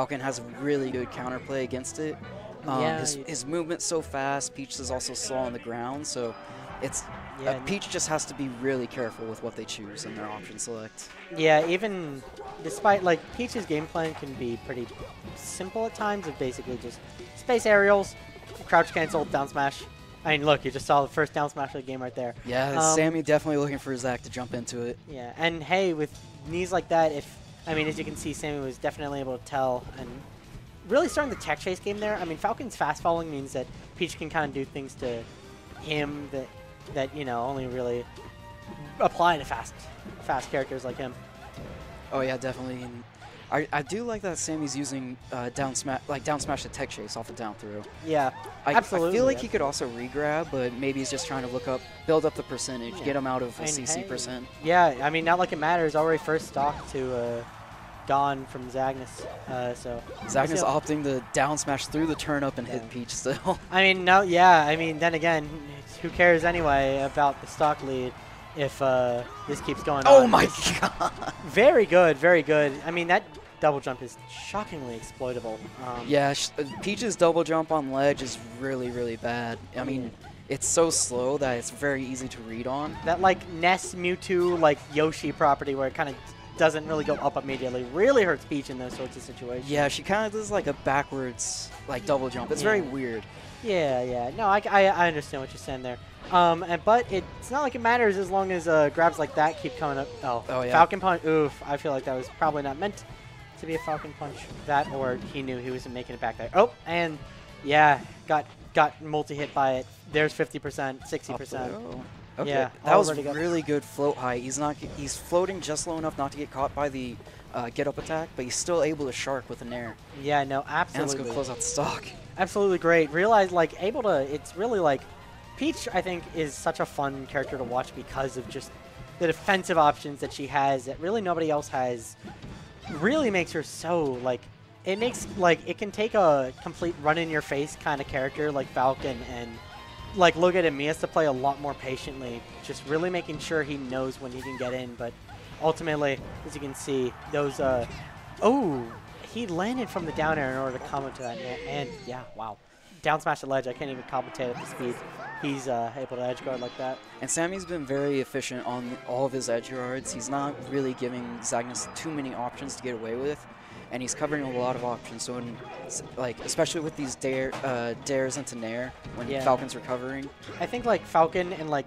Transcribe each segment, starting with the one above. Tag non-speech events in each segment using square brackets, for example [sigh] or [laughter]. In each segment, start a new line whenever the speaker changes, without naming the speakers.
Falcon has a really good counterplay against it. Um,
Yeah,
his, his movement's so fast. Peach is also slow on the ground, so it's
Yeah,
uh, Peach just has to be really careful with what they choose in their option select.
Yeah, even despite like Peach's game plan can be pretty simple at times of basically just space aerials, crouch cancel, down smash. I mean, look, you just saw the first down smash of the game right there.
Yeah,
Um,
Sammy definitely looking for Zach to jump into it.
Yeah, and hey, with knees like that, if I mean, as you can see, Sammy was definitely able to tell and really starting the tech chase game there. I mean, Falcon's fast falling means that Peach can kind of do things to him that that you know only really apply to fast fast characters like him.
Oh yeah, definitely. And I, I do like that Sammy's using uh, down smash like down smash the tech chase off the down throw.
Yeah,
I, I feel like
yeah.
he could also re-grab, but maybe he's just trying to look up, build up the percentage,
Yeah.
get him out of a
And
CC
hey,
percent.
Yeah, I mean, not like it matters. Already first stock to uh, gone from Zagnes. Uh, so still-
opting to down smash through the turnip and hit Peach still. [laughs]
I mean, no, yeah. I mean, then again, who cares anyway about the stock lead if uh, this keeps going
oh
on?
my [laughs] god!
Very good, very good. I mean, that double jump is shockingly exploitable. Um,
Yeah, uh, Peach's double jump on ledge is really, really bad. I mean, it's so slow that it's very easy to read on.
That like Ness Mewtwo like Yoshi property where it kind of doesn't really go up immediately really hurts Peach in those sorts of situations.
Yeah, she kind of does like a backwards like double jump. It's very weird.
Yeah, yeah. No, I, I, I understand what you're saying there. Um, and but it's not like it matters as long as uh, grabs like that keep coming up. Oh,
Oh, yeah.
Falcon Punch. Oof, I feel like that was probably not meant to be a Falcon Punch. That or he knew he wasn't making it back there. Oh, and yeah, got got multi hit by it. There's 50%, 60%.
Oh, Okay,
Yeah,
that was really good float height. He's not he's floating just low enough not to get caught by the uh, get up attack, but he's still able to shark with an air.
Yeah, no, absolutely.
And let's go
absolutely.
close out the stock.
Absolutely great. Realize like able to. It's really like Peach. I think is such a fun character to watch because of just the defensive options that she has that really nobody else has. Really makes her so like. It makes like it can take a complete run in your face kind of character like Falcon and like look at him. He has to play a lot more patiently, just really making sure he knows when he can get in. But ultimately, as you can see, those uh oh he landed from the down air in order to come into that. And yeah, wow. Down smash the ledge. I can't even compensate at the speed. He's uh, able to edge guard like that.
And Sammy's been very efficient on all of his edge guards. He's not really giving Zagnes too many options to get away with, and he's covering a lot of options. So, s- like especially with these dair uh, dairs into nair when
Yeah.
Falcon's recovering.
I think like Falcon and like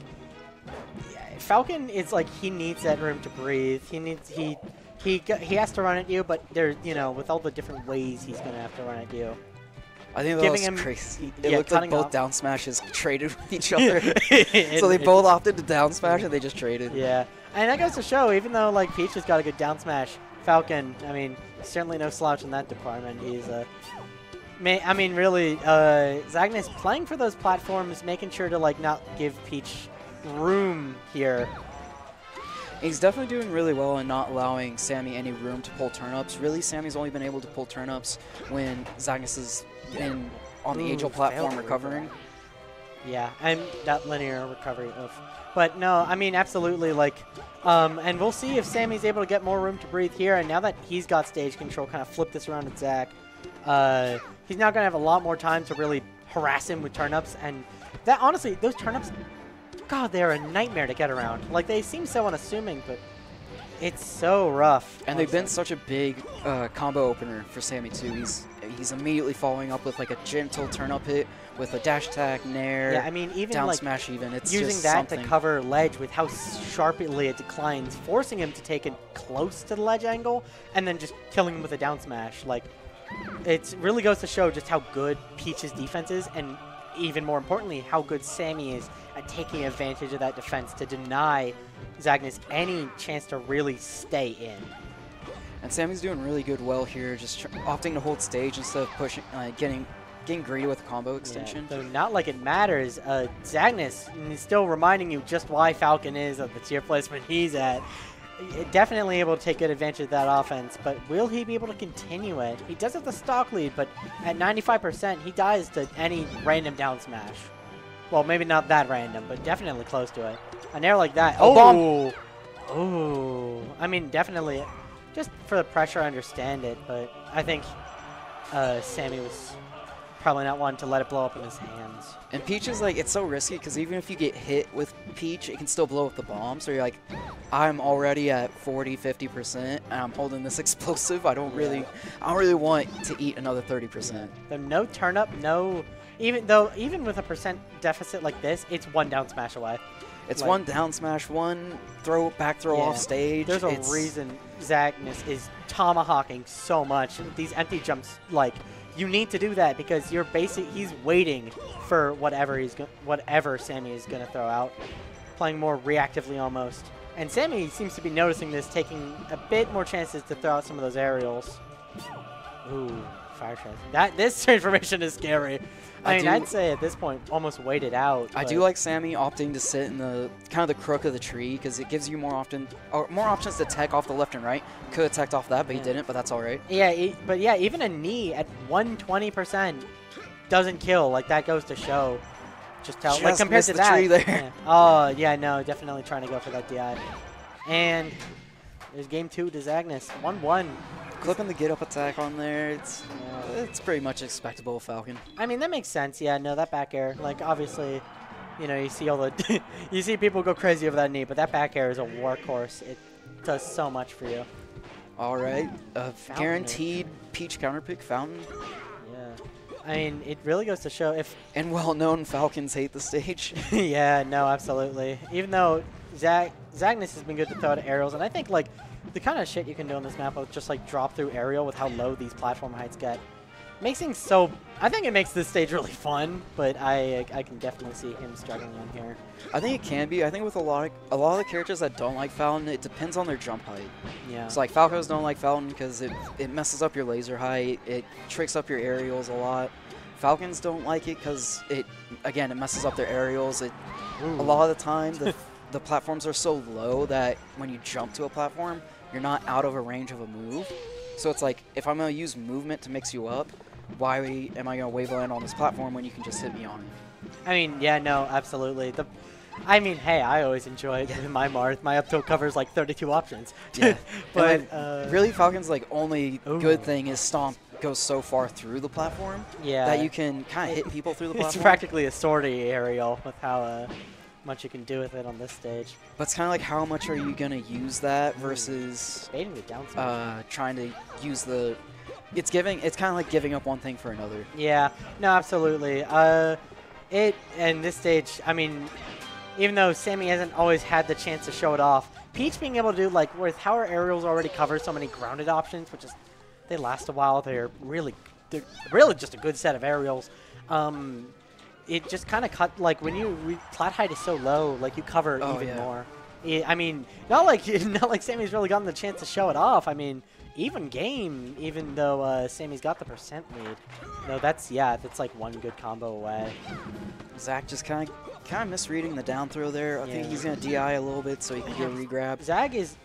Falcon is like he needs that room to breathe. He needs he he he has to run at you, but there you know with all the different ways he's gonna have to run at you.
I think that was
him-
crazy.
yeah,
It looked like both
off-
down smashes [laughs] traded with each [laughs] other. so they both opted to down smash and they just traded.
Yeah, and that goes to show, even though like Peach has got a good down smash, Falcon, I mean, certainly no slouch in that department. He's uh, may, I mean, really, uh, Zagnes playing for those platforms, making sure to like not give Peach room here.
He's definitely doing really well in not allowing Sammy any room to pull turnips. Really, Sammy's only been able to pull turnips when Zagnes is in on the
Ooh,
Angel platform recovering.
Yeah, and that linear recovery of. But no, I mean, absolutely, like, um, and we'll see if Sammy's able to get more room to breathe here. And now that he's got stage control, kind of flip this around with Zach, uh, he's now going to have a lot more time to really harass him with turnips. And that, honestly, those turnips, God, they're a nightmare to get around. Like, they seem so unassuming, but it's so rough.
And they've been such a big uh, combo opener for Sammy too. He's he's immediately following up with like a gentle turnip hit with a dash attack, nair,
Yeah, I mean, even
down
like
smash even. It's
using that
something.
to cover ledge with how sharply it declines, forcing him to take it close to the ledge angle, and then just killing him with a down smash. Like, it really goes to show just how good Peach's defense is, and even more importantly, how good Sammy is at taking advantage of that defense to deny Zagnes any chance to really stay in.
And Sammy's doing really good well here, just opting to hold stage instead of pushing, uh, getting getting greedy with combo extension.
Yeah, so not like it matters. Uh, Zagnes is still reminding you just why Falcon is at the tier placement he's at. Definitely able to take good advantage of that offense, but will he be able to continue it? He does have the stock lead, but at 95%, he dies to any random down smash. Well, maybe not that random, but definitely close to it. An air like that.
Oh,
Oh, oh. I mean, definitely. Just for the pressure, I understand it, but I think uh, Sammy was probably not wanting to let it blow up in his hands.
And Peach is like, it's so risky because even if you get hit with Peach, it can still blow up the bomb. So you're like, I'm already at 40, 50%, and I'm holding this [laughs] explosive. I don't really, I don't really want to eat another 30%.
So no turnip, no. Even though, even with a percent deficit like this, it's one down smash away.
It's
Like-
one down smash, one throw back throw
Yeah.
off stage.
There's a
It's-
reason Zagnes is tomahawking so much. These empty jumps, like you need to do that because you're basic. He's waiting for whatever he's whatever Sammy is gonna throw out, playing more reactively almost. And Sammy seems to be noticing this, taking a bit more chances to throw out some of those aerials. Ooh, fire trans. That this [laughs] transformation is scary. I,
I
mean,
do-
I'd say at this point almost waited out.
I do like Sammy opting to sit in the kind of the crook of the tree because it gives you more often or more options to tech off the left and right. Could have teched off that, but
Yeah.
he didn't. But that's all right.
Yeah, e- but yeah, even a knee at 120% doesn't kill. Like that goes to show just how like compared to
the
that.
tree there.
yeah. Oh yeah, no, definitely trying to go for that DI. And there's game two to Zagnes. One one.
Clipping the get up attack on there, it's
Yeah.
it's pretty much expectable, Falcon.
I mean that makes sense. Yeah, no, that back air. Like obviously, you know, you see all the [laughs] you see people go crazy over that knee, but that back air is a workhorse. It does so much for you.
All right, uh, guaranteed Peach counterpick Fountain,
Yeah. I mean, it really goes to show if
and well-known Falcons hate the stage. [laughs]
yeah, no, absolutely. Even though Zag Zagnes has been good to throw out aerials, and I think like the kind of shit you can do on this map with just like drop through aerial with how low these platform heights get makes things so. I think it makes this stage really fun, but I I can definitely see him struggling on here.
I think it can be. I think with a lot of a lot of the characters that don't like Falcon, it depends on their jump height.
Yeah.
So like Falcos don't like Falcon because it it messes up your laser height. It tricks up your aerials a lot. Falcons don't like it because it again it messes up their aerials. It
Ooh.
a lot of the time the [laughs] the platforms are so low that when you jump to a platform, you're not out of a range of a move. So it's like if I'm gonna use movement to mix you up, why am I gonna wave land on this platform when you can just hit me on it?
I mean, yeah, no, absolutely. The, I mean, hey, I always enjoy it in my Marth. My up tilt covers like 32 options. [laughs]
Yeah. [laughs]
but
like,
uh,
really, Falcon's like only
Ooh.
good thing is Stomp goes so far through the platform
yeah,
that you can kind of hit people through the [laughs] platform.
it's practically a sortie aerial with how uh, much you can do with it on this stage.
But it's kind of like how much are you gonna use that versus
down smash.
uh, trying to use the. It's giving. It's kind of like giving up one thing for another.
Yeah, no, absolutely. Uh, it and this stage, I mean, even though Sammy hasn't always had the chance to show it off, Peach being able to do like with how her aerials already cover so many grounded options, which is they last a while. They're really, they're really just a good set of aerials. Um, it just kind of cut like when you re- plat height is so low, like you cover
Oh,
even
yeah.
more. I I mean, not like [laughs] not like Sammy's really gotten the chance to show it off. I mean, even game, even though uh, Sammy's got the percent lead. No, that's yeah, that's like one good combo away.
Zach just kind of kind of misreading the down throw there. I think he's gonna DI a little bit so he can get a regrab.
Zag is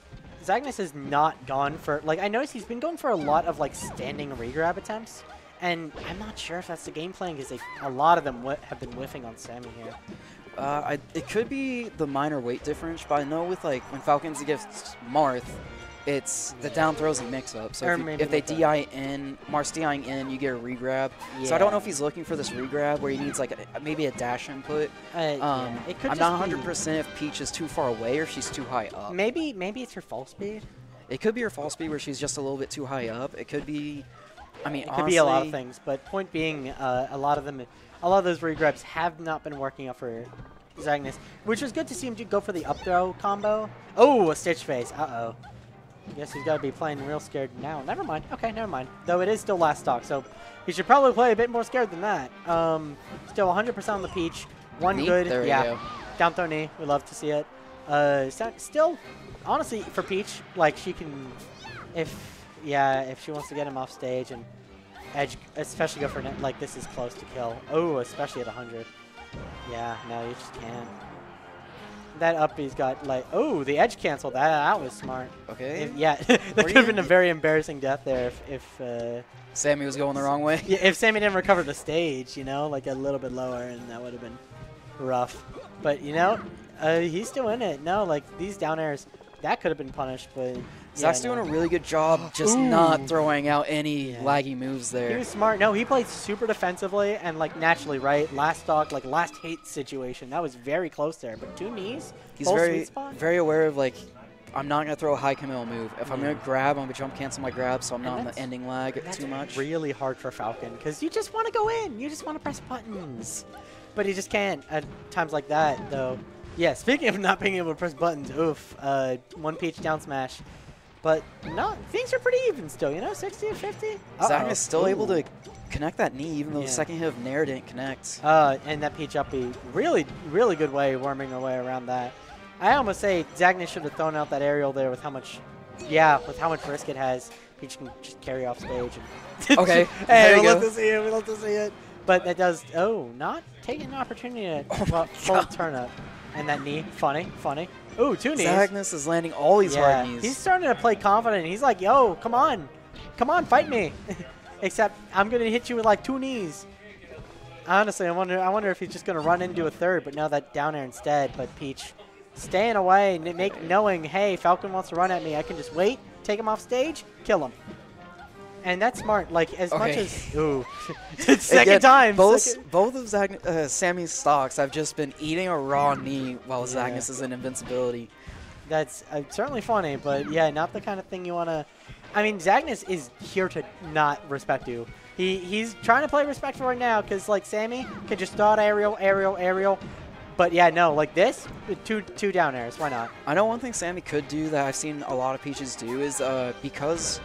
Zagnes has not gone for like I noticed he's been going for a lot of like standing regrab attempts, and I'm not sure if that's the game plan because a lot of them have been whiffing on Sammy here.
Uh, I, it could be the minor weight difference, but I know with like when Falcons against Marth, it's the down throws and mix up. So
Or
if, you-
maybe
if they DI in, Marth's DIing in, you get a regrab. So I don't know if he's looking for this regrab where he needs like a, maybe a dash input.
Uh,
Um,
yeah, it could
I'm not 100% if Peach is too far away or she's too high up.
Maybe maybe it's her fall speed.
It could be her fall speed where she's just a little bit too high up. It could be, I mean,
It could be a lot of things, but point being, uh, a lot of them, a lot of those regrabs have not been working out for Zagnes, which was good to see him go for the up throw combo. Oh, a stitch face. Uh oh. I guess he's got to be playing real scared now. Never mind. Okay, never mind. Though it is still last stock, so he should probably play a bit more scared than that. Um, still 100% on the peach. One
Knee?
good.
There
yeah.
go.
Down throw knee. We love to see it. Uh, still, honestly, for Peach, like she can, if yeah, if she wants to get him off stage and edge, especially go for like this is close to kill. Oh, especially at 100. Yeah, no, you just can't. That up he's got like oh the edge cancel that that was smart.
Okay.
If, yeah, [laughs] that could have been a very embarrassing death there if if uh,
Sammy was going the wrong way.
yeah, if Sammy didn't recover the stage, you know, like a little bit lower, and that would have been rough. But you know, uh, he's still in it. No, like these down airs, that could have been punished, but
Zach's
no.
doing a really good job just not throwing out any
Yeah.
laggy moves there.
He was smart. No, he played super defensively and like naturally, right? Last stock, like last hate situation. That was very close there. But two knees,
He's very very aware of like I'm not gonna throw a high Camille move. If I'm gonna grab, I'm gonna jump cancel my grab, so I'm
And
not in the ending lag too much.
really hard for Falcon because you just want to go in. You just want to press buttons, but he just can't at times like that, though. Yeah, speaking of not being able to press buttons, oof, uh, one peach down smash. But no, things are pretty even still, you know, 60 to 50.
Zach
Uh-oh.
is still able to connect that knee, even though
Yeah.
the second hit of Nair didn't connect.
Uh, and that peach up B, really, really good way worming her way around that. I almost say Zagnes should have thrown out that aerial there with how much, yeah, with how much risk it has. Peach can just carry off stage. And [laughs]
Okay,
hey, we love to see it. We love to see it. But that does. Oh, not taking an opportunity to
Oh
well, full turn up. And that knee, funny, funny. Ooh, two knees.
Zagnes is landing all these
yeah,
hard knees.
he's starting to play confident. He's like, "Yo, come on, come on, fight me." [laughs] Except I'm gonna hit you with like two knees. Honestly, I wonder. I wonder if he's just gonna run into a third, but now that down air instead. But Peach, staying away, make knowing, hey, Falcon wants to run at me. I can just wait, take him off stage, kill him. And that's smart. Like as much as [laughs] ooh, [laughs] second
Again,
time.
Both
second-
both of Zag- uh, Sammy's stocks have just been eating a raw knee while
Yeah.
Zagnes is in invincibility.
That's uh, certainly funny, but yeah, not the kind of thing you want to. I mean, Zagnes is here to not respect you. He he's trying to play respectful right now because like Sammy can just dot aerial, aerial, aerial. But yeah, no, like this, uh, two two down airs. Why not?
I know one thing Sammy could do that I've seen a lot of Peaches do is uh, because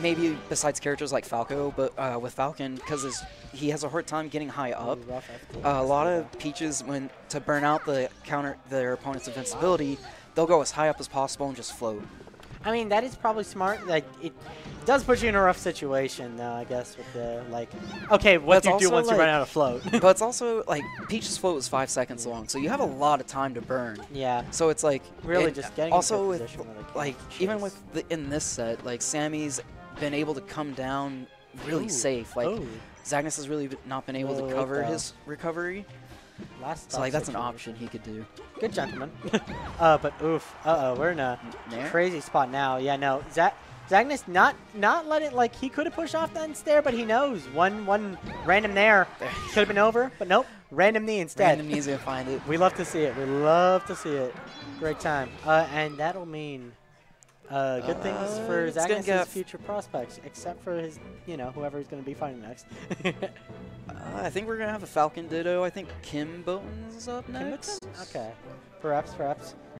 maybe besides characters like Falco, but uh, with Falcon, because he has a hard time getting high up.
Ooh, rough FT.
Uh, a lot of Peaches, when to burn out the counter their opponent's invincibility, they'll go as high up as possible and just float.
I mean, that is probably smart. Like it does put you in a rough situation, though. I guess with the like. Okay, what do you do once you run out of float? [laughs]
but it's also like Peach's float was five seconds long, so you have a lot of time to burn.
yeah.
So it's like
Really just getting
also with
position where they can
like even with the, in this set, like Sammy's been able to come down really
Ooh.
safe. Like
Ooh,
Zagnes has really not been able to cover his recovery.
last
So like that's an option he could do.
Good gentleman. [laughs] uh, but oof. Uh oh, we're in a
Nair?
crazy spot now. Yeah, no. Zag Zagnes not not let it like he could have pushed off that there, but he knows one one random there could have been over, but nope, random knee instead.
Random knees gonna find it. [laughs]
We love to see it. We love to see it. Great time. Uh, and that'll mean uh, good things
Uh,
for
it's gonna get-
future prospects, except for his, you know, whoever he's going to be fighting next. [laughs]
Uh, I think we're gonna have a Falcon Ditto. I think Kim Boten's up
Kim
next.
Okay. Perhaps, perhaps.